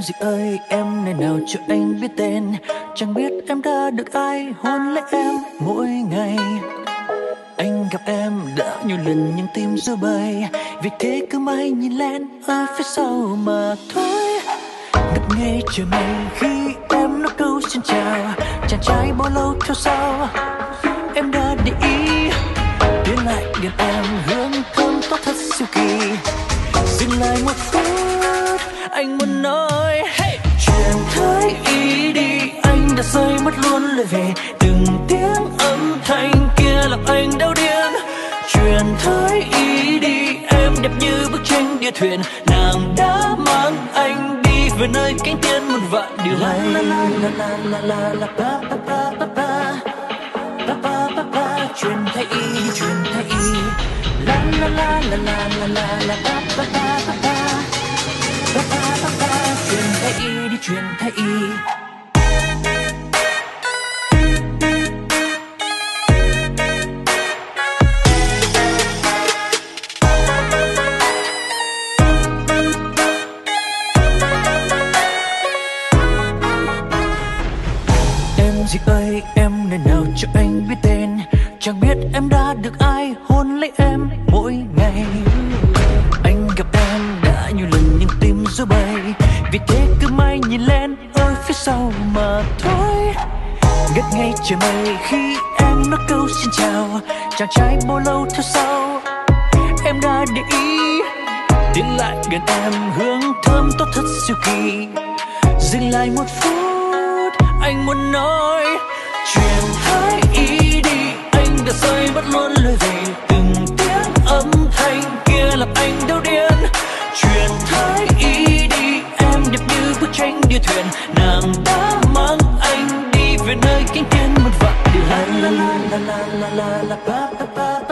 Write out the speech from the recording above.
Dịch ơi, em này nào cho anh biết tên? Chẳng biết em đã được ai hôn lấy em mỗi ngày. Anh gặp em đã nhiều lần nhưng tim giữa bời Vì thế cứ mãi nhìn lên ở phía sau mà thôi. Ngập ngây chờ mây khi em nói câu xin chào. Chàng trai bao lâu theo sau? Em đã để ý. Tiến lại gần em, hương thơm tốt thật siêu kỳ. Dừng lại một phút, anh muốn nói mất luôn lời về từng tiếng âm thanh kia làm anh đau điên truyền thái ý đi em đẹp như bức tranh địa thuyền nàng đã mang anh đi về nơi cánh tiên một vạn điều hay la la la la la la la ba ba ba ba ba ba ba ba ba truyền thái ý truyền thái ý la la la la la la la la ba ba ba ba ba ba ba ba ba truyền thái y đi truyền thái y Em gì ơi, em ngày nào cho anh biết tên. Chẳng biết em đã được ai hôn lấy em mỗi ngày. Anh gặp em đã nhiều lần nhưng tim rối bời. Vì thế cứ mãi nhìn lên ở phía sau mà thôi. Ngất ngay trời mây khi em nói câu xin chào. Chàng trai bao lâu theo sau? Em đã để ý. Tiến lại gần em, hương thơm tốt thật siêu kỳ. Dừng lại một phút nói Chuyện thái ý đi anh đã rơi mất luôn lời về từng tiếng âm thanh kia làm anh đau điên Chuyện thái ý đi em đẹp như bức tranh địa thuyền nàng đã mang anh đi về nơi cánh thiên một vạn điều la la la la la la la la la